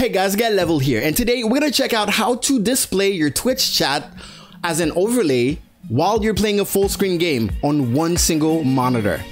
Hey guys, Gael Level here, and today we're gonna check out how to display your Twitch chat as an overlay while you're playing a full screen game on one single monitor.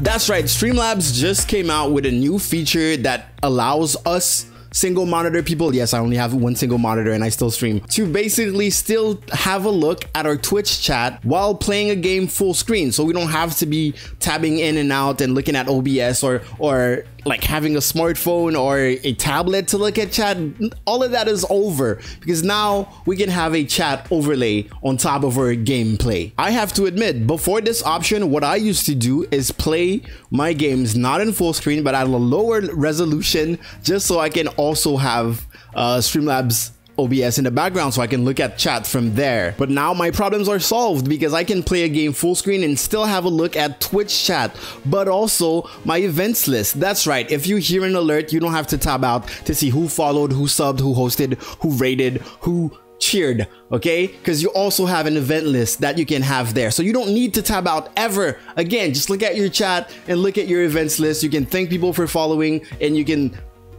That's right, Streamlabs just came out with a new feature that allows us single monitor people, yes, I only have one single monitor and I still stream, to basically still have a look at our Twitch chat while playing a game full screen. So we don't have to be tabbing in and out and looking at OBS or, or like having a smartphone or a tablet to look at chat, all of that is over because now we can have a chat overlay on top of our gameplay. I have to admit, before this option, what I used to do is play my games not in full screen, but at a lower resolution just so I can also have uh, Streamlabs OBS in the background so I can look at chat from there. But now my problems are solved because I can play a game full screen and still have a look at Twitch chat, but also my events list. That's right, if you hear an alert, you don't have to tab out to see who followed, who subbed, who hosted, who raided, who cheered, okay? Because you also have an event list that you can have there. So you don't need to tab out ever. Again, just look at your chat and look at your events list. You can thank people for following and you can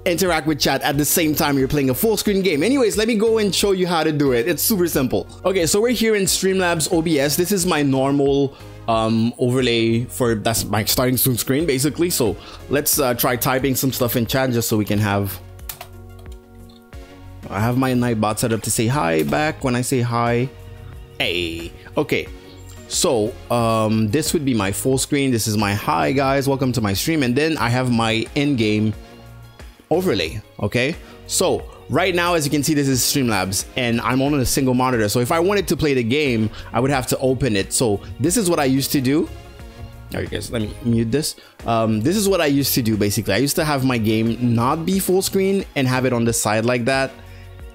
interact with chat at the same time you're playing a full screen game. Anyways, let me go and show you how to do it. It's super simple. Okay, so we're here in Streamlabs OBS. This is my normal um, overlay for that's my starting soon screen basically. So let's uh, try typing some stuff in chat just so we can have I have my Nightbot set up to say hi back when I say hi. Hey, okay. So um, this would be my full screen. This is my hi guys, welcome to my stream. And then I have my in-game overlay, okay? So right now, as you can see, this is Streamlabs and I'm on a single monitor. So if I wanted to play the game, I would have to open it. So this is what I used to do. All right, guys, let me mute this. Um, this is what I used to do, basically. I used to have my game not be full screen and have it on the side like that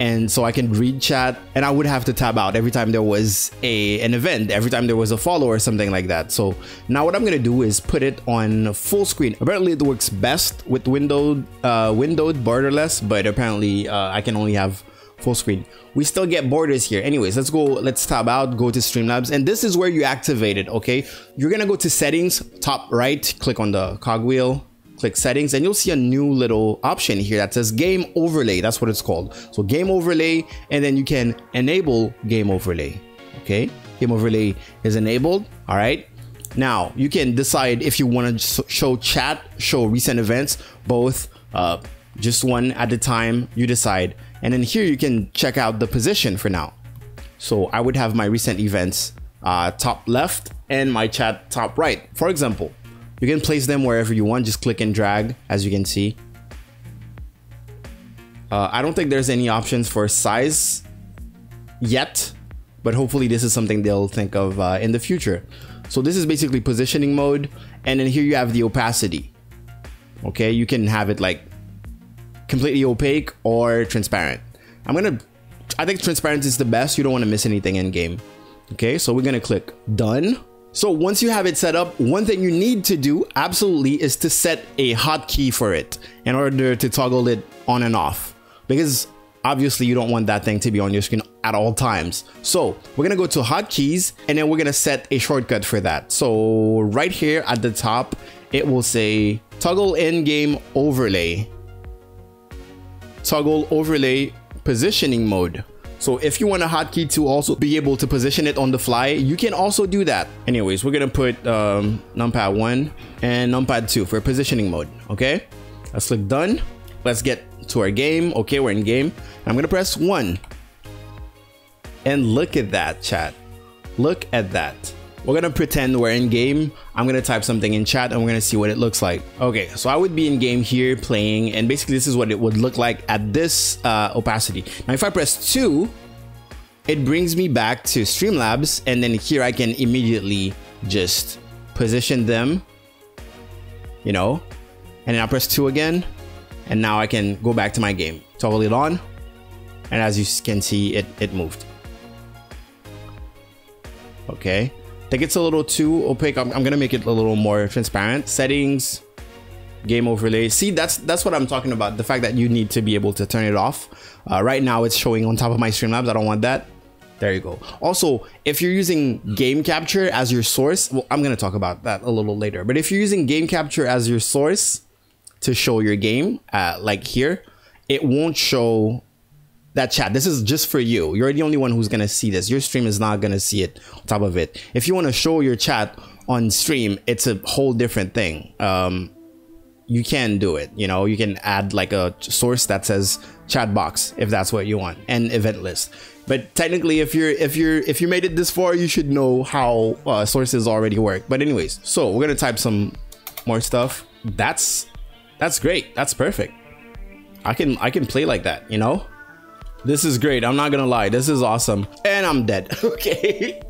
and so I can read chat and I would have to tab out every time there was a an event, every time there was a follow or something like that. So now what I'm gonna do is put it on full screen. Apparently it works best with windowed, uh, windowed borderless, but apparently uh, I can only have full screen. We still get borders here. Anyways, let's go, let's tab out, go to Streamlabs, and this is where you activate it, okay? You're gonna go to settings, top right, click on the cogwheel, click settings and you'll see a new little option here that says game overlay. That's what it's called. So game overlay, and then you can enable game overlay. Okay, game overlay is enabled. All right. Now you can decide if you want to show chat, show recent events, both, uh, just one at a time. You decide, and then here you can check out the position for now. So I would have my recent events uh, top left and my chat top right, for example. You can place them wherever you want. Just click and drag, as you can see. Uh, I don't think there's any options for size yet, but hopefully this is something they'll think of uh, in the future. So this is basically positioning mode. And then here you have the opacity. Okay, you can have it like completely opaque or transparent. I'm gonna, I think transparency is the best. You don't wanna miss anything in game. Okay, so we're gonna click done. So once you have it set up, one thing you need to do absolutely is to set a hotkey for it in order to toggle it on and off because obviously you don't want that thing to be on your screen at all times. So we're gonna go to hotkeys and then we're gonna set a shortcut for that. So right here at the top, it will say toggle in-game overlay, toggle overlay positioning mode. So if you want a hotkey to also be able to position it on the fly, you can also do that. Anyways, we're gonna put um, numpad 1 and numpad 2 for positioning mode, okay? Let's click done. Let's get to our game. Okay, we're in game. I'm gonna press 1. And look at that, chat. Look at that. We're gonna pretend we're in game. I'm gonna type something in chat and we're gonna see what it looks like. Okay, so I would be in game here playing and basically this is what it would look like at this uh, opacity. Now if I press 2, it brings me back to Streamlabs and then here I can immediately just position them, you know, and then I press 2 again and now I can go back to my game. Toggle it on and as you can see it, it moved. Okay think it's a little too opaque. I'm, I'm, gonna make it a little more transparent. Settings, game overlay. See, that's that's what I'm talking about. The fact that you need to be able to turn it off. Uh, right now it's showing on top of my Streamlabs. I don't want that. There you go. Also, if you're using game capture as your source, well, I'm gonna talk about that a little later. But if you're using game capture as your source, to show your game, uh, like here, it won't show that chat. This is just for you. You're the only one who's gonna see this. Your stream is not gonna see it on top of it. If you want to show your chat on stream, it's a whole different thing. Um, you can do it. You know, you can add like a source that says chat box if that's what you want, and event list. But technically, if you're if you're if you made it this far, you should know how uh, sources already work. But anyways, so we're gonna type some more stuff. That's that's great. That's perfect. I can I can play like that. You know. This is great. I'm not gonna lie. This is awesome. And I'm dead. okay.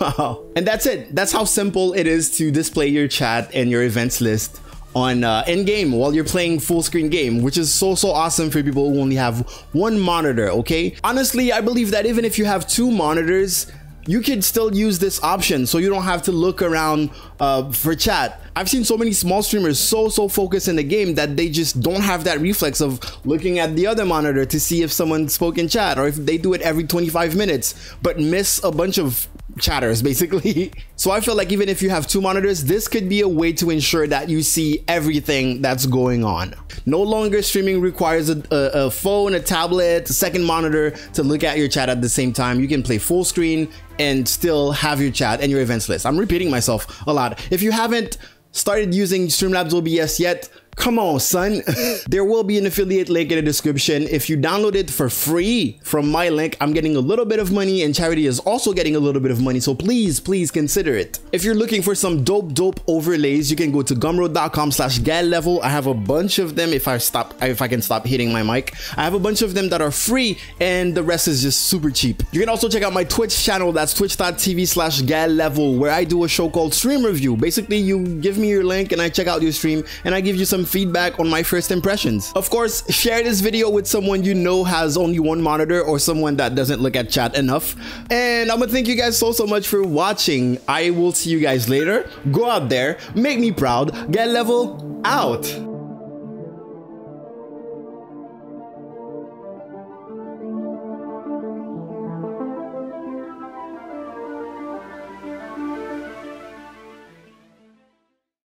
wow. And that's it. That's how simple it is to display your chat and your events list on uh, in game while you're playing full screen game, which is so so awesome for people who only have one monitor. Okay. Honestly, I believe that even if you have two monitors, you could still use this option so you don't have to look around uh, for chat. I've seen so many small streamers so so focused in the game that they just don't have that reflex of looking at the other monitor to see if someone spoke in chat or if they do it every 25 minutes but miss a bunch of chatters basically. So I feel like even if you have two monitors, this could be a way to ensure that you see everything that's going on. No longer streaming requires a, a, a, phone, a tablet, a second monitor to look at your chat at the same time. You can play full screen and still have your chat and your events list. I'm repeating myself a lot. If you haven't started using Streamlabs OBS yet, Come on, son. there will be an affiliate link in the description. If you download it for free from my link, I'm getting a little bit of money and charity is also getting a little bit of money. So please, please consider it. If you're looking for some dope, dope overlays, you can go to gumroad.com slash level. I have a bunch of them if I stop, if I can stop hitting my mic. I have a bunch of them that are free and the rest is just super cheap. You can also check out my Twitch channel. That's twitch.tv slash level where I do a show called Stream Review. Basically, you give me your link and I check out your stream and I give you some feedback on my first impressions. Of course, share this video with someone you know has only one monitor or someone that doesn't look at chat enough. And I'm gonna thank you guys so, so much for watching. I will see you guys later. Go out there, make me proud, Gael Level out.